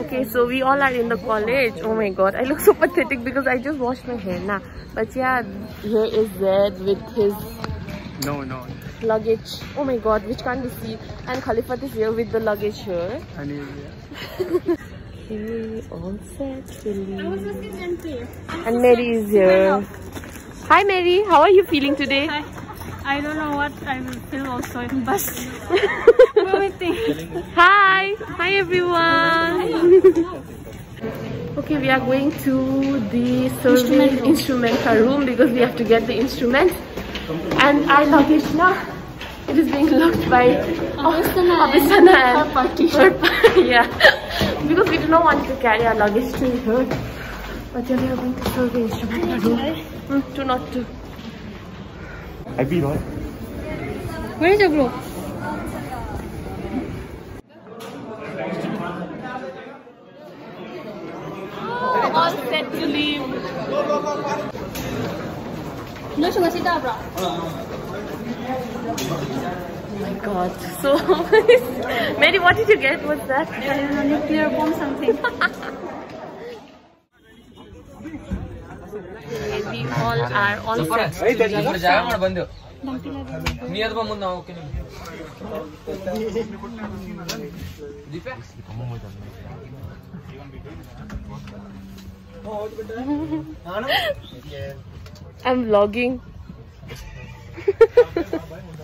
Okay, so we all are in the college. Oh my god, I look so pathetic because I just washed my hair now. But yeah, here is Zed with his No, no. luggage. Oh my god, which can't be seen. And Khalifat is here with the luggage here. Honey, Okay, all set, Philly. And Mary is here. Hi Mary, how are you feeling today? Hi. I don't know what I will feel also in bus. Hi! Hi everyone! okay, we are going to the survey instrumental room because we have to get the instruments. And our luggage now, it is being locked by Abhisana and her party. yeah. Because we do not want to carry our luggage to her. But yeah, we are going to survey instrumental room. Mm, two not two. I beat what? Where is the group? All set to leave. No, sugar sita bro my god. So, Mary, what did you get? What's that? I don't know, nuclear bomb something. we all are all for to near ಬಂದ okay I'm vlogging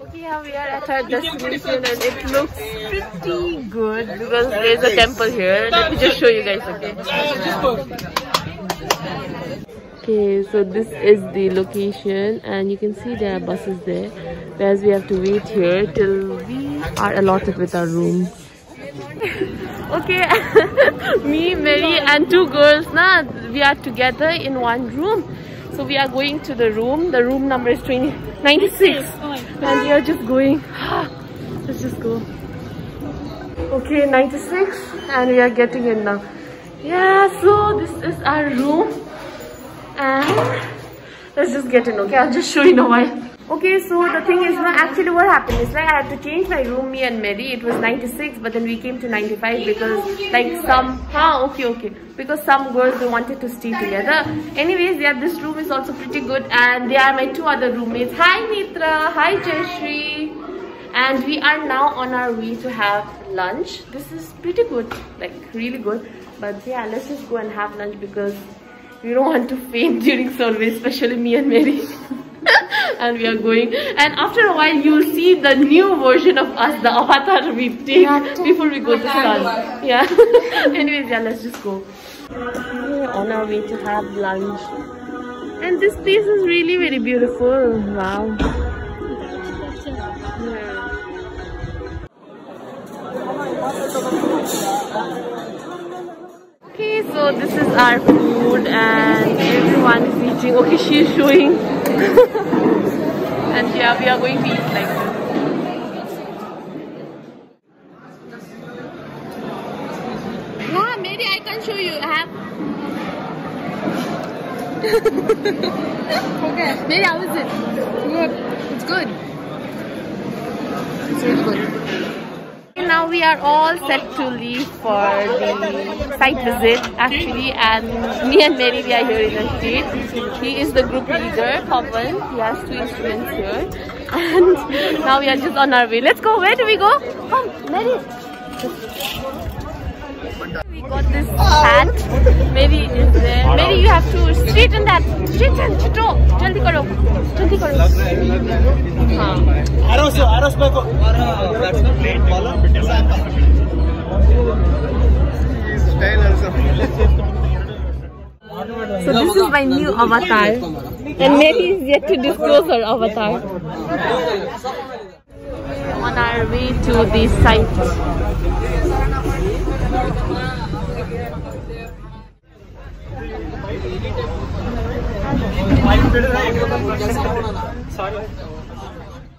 Okay, yeah, we are at our destination and it looks pretty good because there's a temple here. Let me just show you guys, okay? Okay, so this is the location and you can see there are buses there. Whereas we have to wait here till we are allotted with our room. okay, me, Mary and two girls, na, we are together in one room. So we are going to the room. The room number is 20, 96. Oh And we are just going. Let's just go. Okay, 96 and we are getting in now. Yeah, so this is our room. And let's just get in, okay? I'll just show you a while. Okay, so the thing is, no, actually what happened is like I had to change my room, me and Mary. It was 96, but then we came to 95 because like some, huh, okay, okay. Because some girls, they wanted to stay together. Anyways, yeah, this room is also pretty good and they are my two other roommates. Hi Mitra, hi Jayashree. And we are now on our way to have lunch. This is pretty good, like really good. But yeah, let's just go and have lunch because we don't want to faint during survey, especially me and Mary. and we are going. And after a while, you'll see the new version of us, the avatar we take before we go to sun. Yeah. Anyways, yeah, let's just go. We're on our way to have lunch. And this place is really very beautiful. Wow. Okay, so this is our food and everyone is eating. Okay, she is showing. And yeah, we are going to eat like this. Yeah, maybe I can show you. I have. okay. Maybe how is it? Good. It's good. It's really good. Now we are all set to leave for the site visit actually and me and Mary we are here in the street. He is the group leader, Pawan. He has two instruments here. And now we are just on our way. Let's go. Where do we go? Come, Mary. We got this hat. Mary is there. Mary, you have to straighten that. Straighten. Chito. Jaldi karo. Jaldi karo. हाँ. Aros, Aros Beko. Style also. So this is my new avatar. And Mary is yet to disclose her avatar. On our way to the site.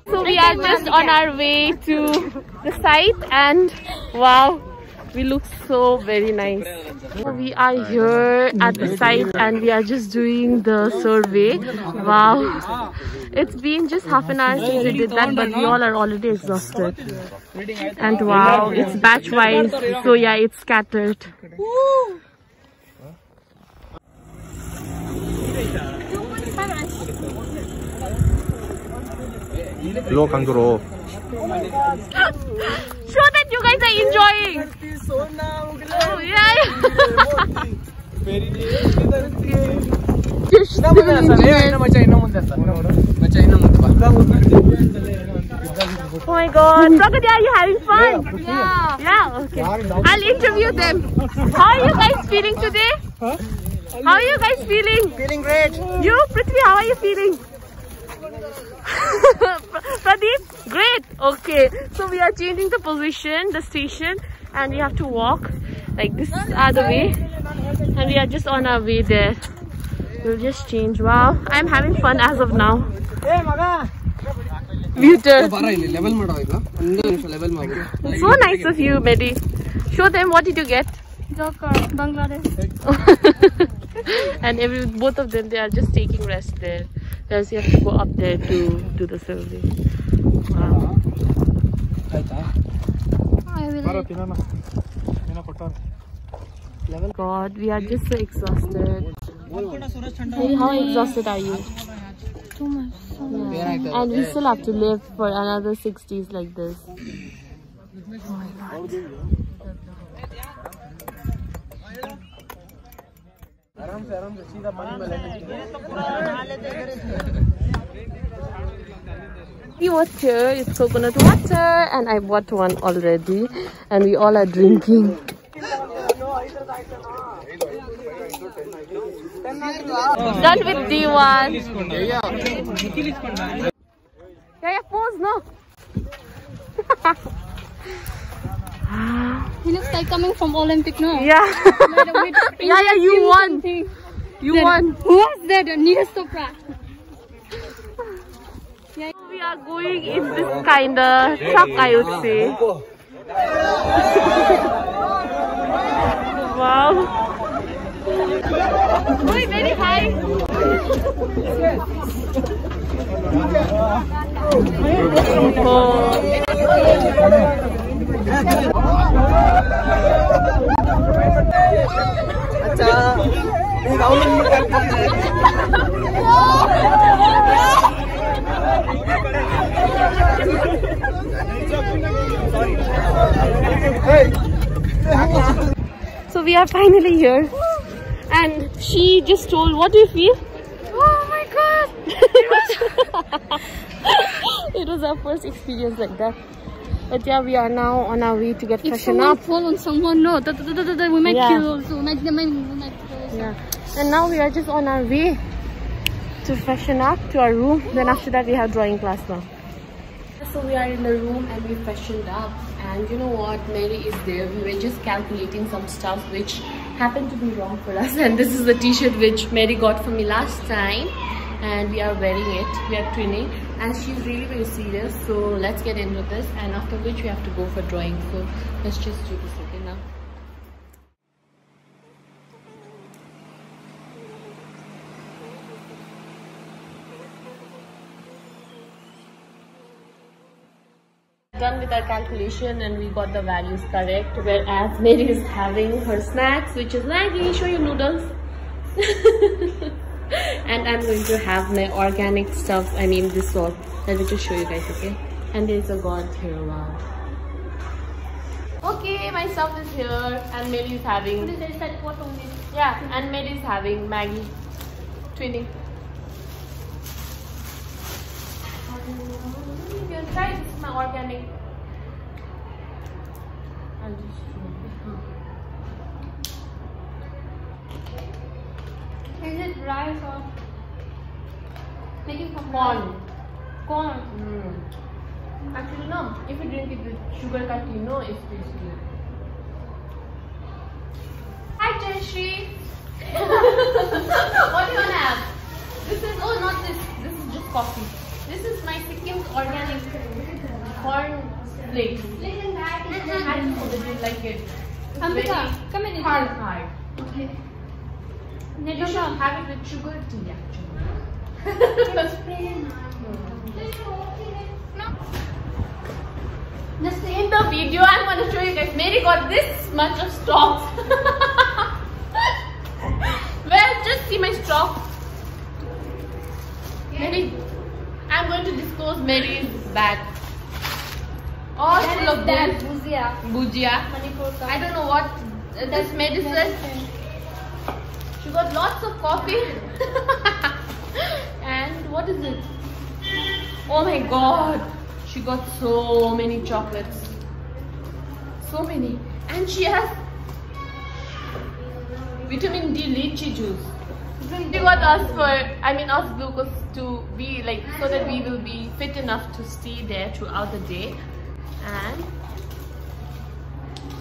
So we are just on our way to the site and wow, we look so very nice. So we are here at the site and we are just doing the survey. Wow, it's been just half an hour since we did that but we all are already exhausted. And wow, it's batch wise so yeah, it's scattered. Low 강도로. Show that you guys are enjoying. Oh yeah. Oh my god. Pragati, are you having fun? Yeah. Yeah, okay. I'll interview them. How are you guys feeling today? How are you guys feeling? Feeling great. You, Prithvi, how are you feeling? Pradeep, great. Okay, so we are changing the position, the station, and we have to walk like this as the way, and we are just on our way there. We'll just change. Wow, I'm having fun as of now. Muted. So nice of you, Mehdi. Show them what did you get. Bangladesh. and every, both of them, they are just taking rest there. Whereas you have to go up there to do the survey. Wow. I will. God, we are just so exhausted. Hey, how exhausted are you? Too much. Yeah. And we still have to live for another six days like this. Oh The water is coconut water, and I bought one already, and we all are drinking. Done with D1. Yeah, yeah, pause, no. Like coming from Olympic, no? Yeah. yeah, yeah, you won. You won. Who was there that? Neeraj Chopra. We are going in this kind of truck, I would say. wow. Going very high. Oh. So we are finally here. And she just told, what do you feel? Oh my god! it was our first experience like that. But yeah, we are now on our way to get If freshened someone up. fall on someone, no, that, that, that, that, that we might Yeah. kill also. We might, they might, we might kill. Yeah. And now we are just on our way to freshen up to our room. Then after that we have drawing class now. So we are in the room and we freshened up. And you know what? Mary is there. We were just calculating some stuff which happened to be wrong for us. And this is the t-shirt which Mary got for me last time. And we are wearing it. We are twinning. And she's really very serious. So let's get into this. And after which we have to go for drawing. So let's just do this okay now. done with our calculation and we got the values correct whereas Mary is having her snacks which is Maggi show your noodles and I'm going to have my organic stuff I mean this salt let me just show you guys okay? And there's a god here wow. Okay my stuff is here and Mary is having They said what only? yeah and Mary is having Maggi. Twinning. You can try this is my organic. I'll just Is it rice or taking from corn. Corn. Mm. Actually, no. If you drink it with sugar cookie, you know it's tasty. Hi, Jayashree. what do you wanna have? This is oh, not this. This is just coffee. This is my Sikkim's organic corn flakes. Listen, that is mm -hmm. I know that you like it. It's come in. Hard, hard. Okay. You should have it with sugar tea, actually. Just in the video, I'm gonna show you guys. Mary got this much of stocks. well, just see my stocks. Mary, I'm going to disclose Mary's bag. All full of that bhujia. Manipur. I don't know what uh, this medicine. She got lots of coffee. and what is it? Oh my god. She got so many chocolates. So many. And she has vitamin D lychee juice. She got us for, I mean us glucose to be like, so that we will be fit enough to stay there throughout the day.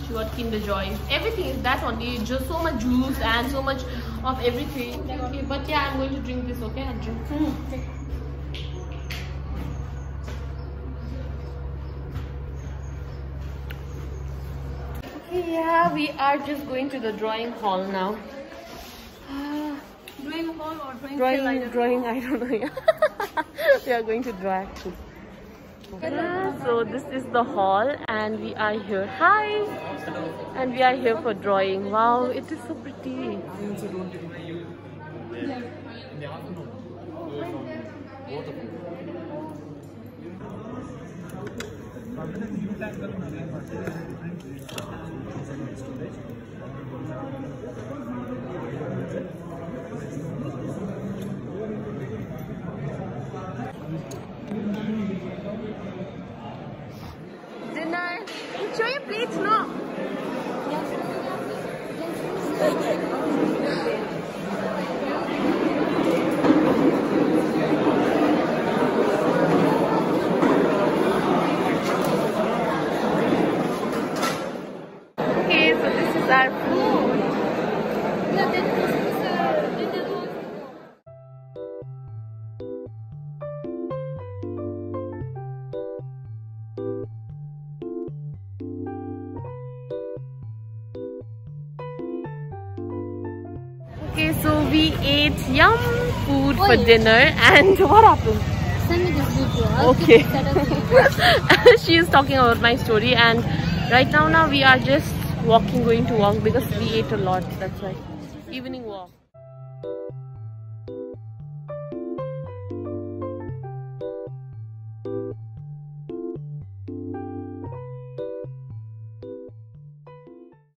She got Kinder Joy. Everything is that only. Just so much juice and so much of everything. Okay, but yeah, I'm going to drink this. Okay, I'll drink. Hmm. Okay, yeah, we are just going to the drawing hall now. Ah, drawing hall or drawing Drawing, drawing, I don't know. Yeah. we are going to draw actually. So this is the hall and we are here. Hi! And we are here for drawing. Wow, it is so pretty. Dinner. Show your plates, no? Okay, so this is our food. Yeah, then this is, uh, then there was- Okay, so we ate yum food for dinner and what happened? Send me this video. I'll Okay. keep that up here. she is talking about my story and right now now we are just walking going to walk because we ate a lot that's why. Evening walk